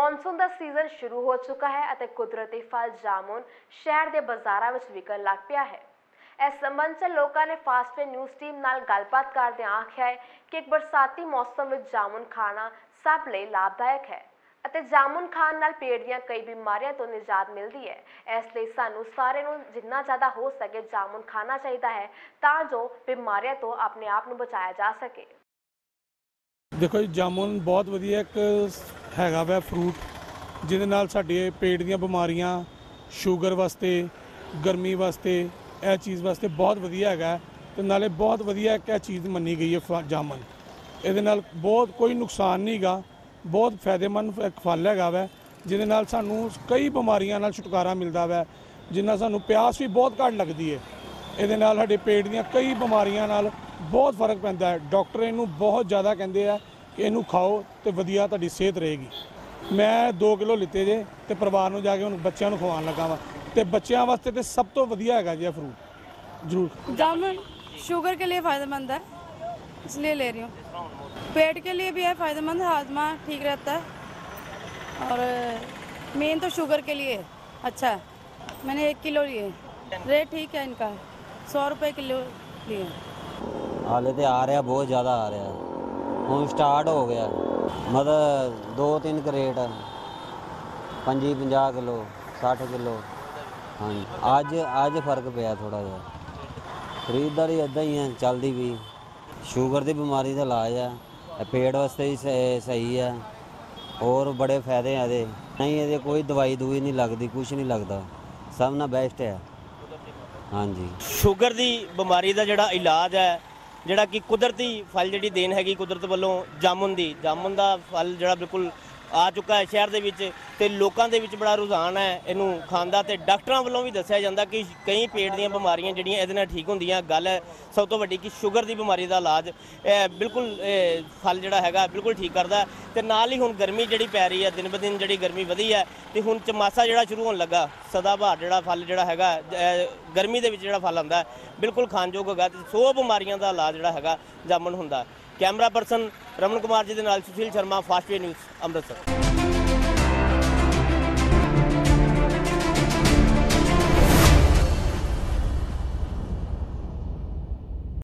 Monsoon ਦਾ season ਸ਼ੁਰੂ ਹੋ ਚੁੱਕਾ ਹੈ ਅਤੇ ਕੁਦਰਤੀ ਫਲ ਜਾਮੁਨ ਸ਼ਹਿਰ ਦੇ ਬਾਜ਼ਾਰਾਂ ਵਿੱਚ ਵਿਕਣ ਲੱਗ ਪਿਆ ਹੈ। ਇਸ ਸੰਬੰਧ 'ਚ ਲੋਕਾਂ ਨੇ ਫਾਸਟਵੇ ਨਿਊਜ਼ ਟੀਮ ਨਾਲ ਗੱਲਬਾਤ ਕਰਦਿਆਂ ਆਖਿਆ ਹੈ ਕਿ ਇੱਕ ਬਰਸਾਤੀ ਮੌਸਮ ਵਿੱਚ ਜਾਮੁਨ ਖਾਣਾ ਸਭ ਲਈ ਲਾਭਦਾਇਕ ਹੈ ਅਤੇ ਜਾਮੁਨ ਖਾਣ ਨਾਲ ਪੇਟ ਦੀਆਂ ਕਈ ਬਿਮਾਰੀਆਂ ਤੋਂ ਨਿਜਾਤ ਮਿਲਦੀ ਹੈ। ਇਸ ਲਈ ਸਾਨੂੰ ਸਾਰਿਆਂ ਨੂੰ ਜਿੰਨਾ ਜ਼ਿਆਦਾ ਹੋ ਸਕੇ ਜਾਮੁਨ ਖਾਣਾ ਚਾਹੀਦਾ ਹੈ ਤਾਂ ਜੋ ਬਿਮਾਰੀਆਂ ਤੋਂ ਆਪਣੇ ਆਪ ਨੂੰ ਬਚਾਇਆ ਜਾ ਸਕੇ। ਦੇਖੋ ਜੀ, ਜਾਮੁਨ ਬਹੁਤ ਵਧੀਆ ਇੱਕ ਹੈਗਾ ਵੈ ਫਰੂਟ ਜਿਹਦੇ ਨਾਲ ਸਾਡੇ ਪੇਟ ਦੀਆਂ ਬਿਮਾਰੀਆਂ ਸ਼ੂਗਰ ਵਾਸਤੇ, ਗਰਮੀ ਵਾਸਤੇ, ਇਹ ਚੀਜ਼ ਵਾਸਤੇ ਬਹੁਤ ਵਧੀਆ ਹੈਗਾ ਤੇ ਨਾਲੇ ਬਹੁਤ ਵਧੀਆ ਇੱਕ ਇਹ ਚੀਜ਼ ਮੰਨੀ ਗਈ ਹੈ ਫ- ਜਾਮੁਨ। ਇਹਦੇ ਨਾਲ ਬਹੁਤ ਕੋਈ ਨੁਕਸਾਨ ਨਹੀਂ ਹੈਗਾ ਬਹੁਤ ਫਾਇਦੇਮੰਦ ਇੱਕ ਫਲ ਹੈਗਾ ਵੈ, ਜਿਹਦੇ ਨਾਲ ਸਾਨੂੰ ਕਈ ਬਿਮਾਰੀਆਂ ਨਾਲ ਛੁਟਕਾਰਾ ਮਿਲਦਾ ਵੈ, ਜਿੰਨਾ ਸਾਨੂੰ ਪਿਆਸ ਵੀ ਬਹੁਤ ਘੱਟ ਲੱਗਦੀ ਹੈ ਇਹਦੇ ਨਾਲ ਸਾਡੇ ਪੇਟ ਦੀਆਂ ਕਈ ਬਿਮਾਰੀਆਂ ਨਾਲ ਬਹੁਤ ਫ਼ਰਕ ਪੈਂਦਾ ਹੈ। ਡਾਕਟਰ ਇਹਨੂੰ ਬਹੁਤ ਜ਼ਿਆਦਾ ਕਹਿੰਦੇ ਆ ਕਿ ਇਹਨੂੰ ਖਾਓ ਤੇ ਵਧੀਆ ਤੁਹਾਡੀ ਸਿਹਤ ਰਹੇਗੀ ਮੈਂ 2 ਕਿਲੋ ਲਿੱਤੇ ਜੇ ਤੇ ਪਰਿਵਾਰ ਨੂੰ ਜਾ ਕੇ ਹੁਣ ਬੱਚਿਆਂ ਨੂੰ ਖਵਾਉਣ ਲੱਗਾ ਵਾਂ ਤੇ ਬੱਚਿਆਂ ਵਾਸਤੇ ਤੇ ਸਭ ਤੋਂ ਵਧੀਆ ਹੈਗਾ ਜੀ ਇਹ ਫਰੂਟ ਜ਼ਰੂਰ जामुन शुगर के लिए फ़ायदेमंद है इसलिए ले रही हूँ पेट के लिए भी है फ़ायदेमंद हाजमा ठीक रहता है और मेन तो शुगर के लिए है। अच्छा है मैंने एक किलो लिए रेट ठीक है इनका सौ रुपये किलो लिए ਹਾਲੇ ਤੇ ਆ ਰਿਹਾ ਬਹੁਤ ਜ਼ਿਆਦਾ ਆ ਰਿਹਾ ਹੁਣ ਸਟਾਰਟ ਹੋ ਗਿਆ। ਮਤਲਬ ਦੋ ਤਿੰਨ ਕਰੇਟ 25 50 ਕਿਲੋ 60 ਕਿਲੋ। ਹਾਂਜੀ, ਅੱਜ ਅੱਜ ਫ਼ਰਕ ਪਿਆ ਥੋੜਾ ਜਿਹਾ। ਖਰੀਦਦਾਰੀ ਇਦਾਂ ਹੀ ਹੈ ਚੱਲਦੀ ਵੀ। ਸ਼ੂਗਰ ਦੀ ਬਿਮਾਰੀ ਦਾ ਇਲਾਜ ਹੈ ਪੇਟ ਵਾਸਤੇ ਵੀ ਸਹੀ ਆ। ਹੋਰ ਬੜੇ ਫਾਇਦੇ ਆ ਇਹਦੇ। ਨਹੀਂ, ਇਹਦੇ ਕੋਈ ਦਵਾਈ ਦੂਈ ਨਹੀਂ ਲੱਗਦੀ ਕੁਝ ਨਹੀਂ ਲੱਗਦਾ। ਸਭ ਨਾਲ ਬੈਸਟ ਹੈ ਹਾਂਜੀ। ਸ਼ੂਗਰ ਦੀ ਬਿਮਾਰੀ ਦਾ ਜਿਹੜਾ ਇਲਾਜ ਹੈ ਜਿਹੜਾ ਕਿ ਕੁਦਰਤੀ ਫਲ ਜਿਹੜੀ ਦੇਣ ਹੈਗੀ ਕੁਦਰਤ ਵੱਲੋਂ ਜਾਮੁਨ ਦੀ, ਜਾਮੁਨ ਦਾ ਫਲ ਜਿਹੜਾ ਬਿਲਕੁਲ ਆ ਚੁੱਕਾ ਹੈ ਸ਼ਹਿਰ ਦੇ ਵਿੱਚ ਤੇ ਲੋਕਾਂ ਦੇ ਵਿੱਚ ਬੜਾ ਰੁਝਾਨ ਹੈ ਇਹਨੂੰ ਖਾਣ ਦਾ ਤੇ ਡਾਕਟਰਾਂ ਵੱਲੋਂ ਵੀ ਦੱਸਿਆ ਜਾਂਦਾ ਕਿ ਕਈ ਪੇਟ ਦੀਆਂ ਬਿਮਾਰੀਆਂ ਜਿਹੜੀਆਂ ਇਹਦੇ ਨਾਲ ਠੀਕ ਹੁੰਦੀਆਂ। ਗੱਲ ਹੈ ਸਭ ਤੋਂ ਵੱਡੀ ਕਿ ਸ਼ੂਗਰ ਦੀ ਬਿਮਾਰੀ ਦਾ ਇਲਾਜ, ਇਹ ਬਿਲਕੁਲ ਫਲ ਜਿਹੜਾ ਹੈਗਾ ਬਿਲਕੁਲ ਠੀਕ ਕਰਦਾ ਹੈ ਤੇ ਨਾਲ ਹੀ ਹੁਣ ਗਰਮੀ ਜਿਹੜੀ ਪੈ ਰਹੀ ਹੈ, ਦਿਨ ਬ ਦਿਨ ਜਿਹੜੀ ਗਰਮੀ ਵਧੀ ਹੈ ਤੇ ਹੁਣ ਚਮਾਸਾ ਜਿਹੜਾ ਸ਼ੁਰੂ ਹੋਣ ਲੱਗਾ, ਸਦਾ ਬਹਾਰ ਜਿਹੜਾ ਫਲ ਜਿਹੜਾ ਹੈਗਾ ਗਰਮੀ ਦੇ ਵਿੱਚ ਜਿਹੜਾ ਫਲ ਆਉਂਦਾ ਬਿਲਕੁਲ ਖਾਣਯੋਗ ਹੈਗਾ ਤੇ ਸੌ ਬਿਮਾਰੀਆਂ ਦਾ ਇਲਾਜ ਜਿਹੜਾ ਹੈਗਾ ਜਾਮਨ ਹੁੰਦਾ। ਕੈਮਰਾ ਪਰਸਨ ਰਮਨ ਕੁਮਾਰ ਜੀ ਦੇ ਨਾਲ ਸੁਸ਼ੀਲ ਸ਼ਰਮਾ ਫਾਸਟਵੇ ਨਿਊਜ਼ ਅੰਮ੍ਰਿਤਸਰ।